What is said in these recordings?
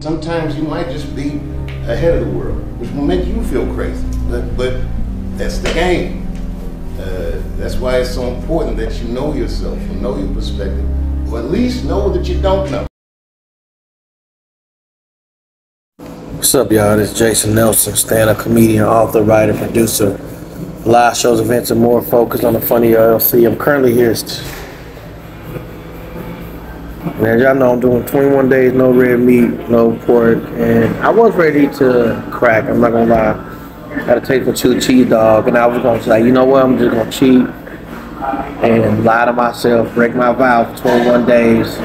Sometimes you might just be ahead of the world, which will make you feel crazy. But, but that's the game. Uh, that's why it's so important that you know yourself and know your perspective, or at least know that you don't know. What's up, y'all? This is Jason Nelson, stand-up comedian, author, writer, producer. Live shows, events, and more focused on the Funny LLC. I'm currently here. Man, y'all know I'm doing 21 days, no red meat, no pork, and I was ready to crack. I'm not gonna lie. I had a taste for two cheese dog, and I was gonna say, you know what? I'm just gonna cheat and lie to myself, break my vow for 21 days,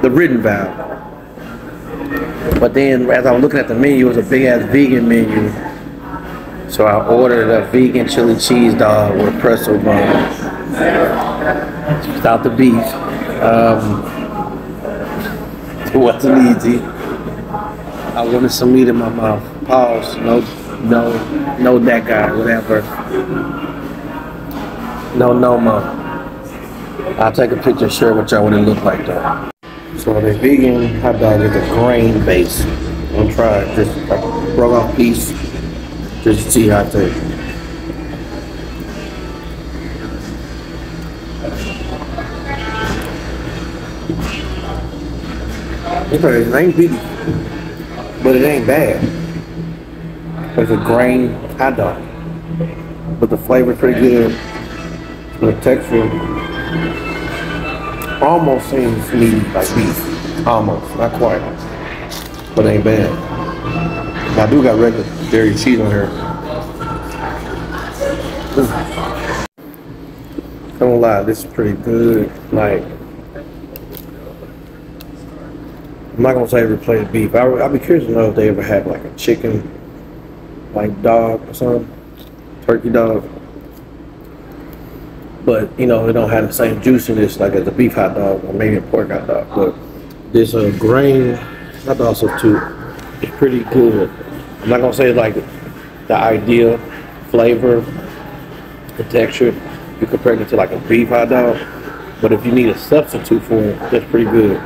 the written vow. But then, as I was looking at the menu, it was a big ass vegan menu. So I ordered a vegan chili cheese dog with a pretzel bun without the beef. Um, it wasn't easy. I wanted some meat in my mouth. Pause. No, no, no, that guy, whatever. No, no, mom. I'll take a picture and share with y'all what it looked like though. So the vegan hot dog is a grain base. I'm gonna try it. Just uh, like broke off piece. Just to see how it tastes. It's It ain't but it ain't bad. It's a grain hot dog, but the flavor's pretty good. The texture almost seems meaty like beef. Almost, not quite, but ain't bad. I do got regular dairy cheese on here. Mm. Don't lie, this is pretty good. Like, I'm not gonna say replace beef. I, I'd be curious to know if they ever had like a chicken, like dog or something, turkey dog. But you know, it don't have the same juiciness like as a beef hot dog or maybe a pork hot dog. But this uh, grain hot dog substitute is pretty good. I'm not gonna say like the ideal flavor, the texture. You compare it to like a beef hot dog, but if you need a substitute for it, that's pretty good.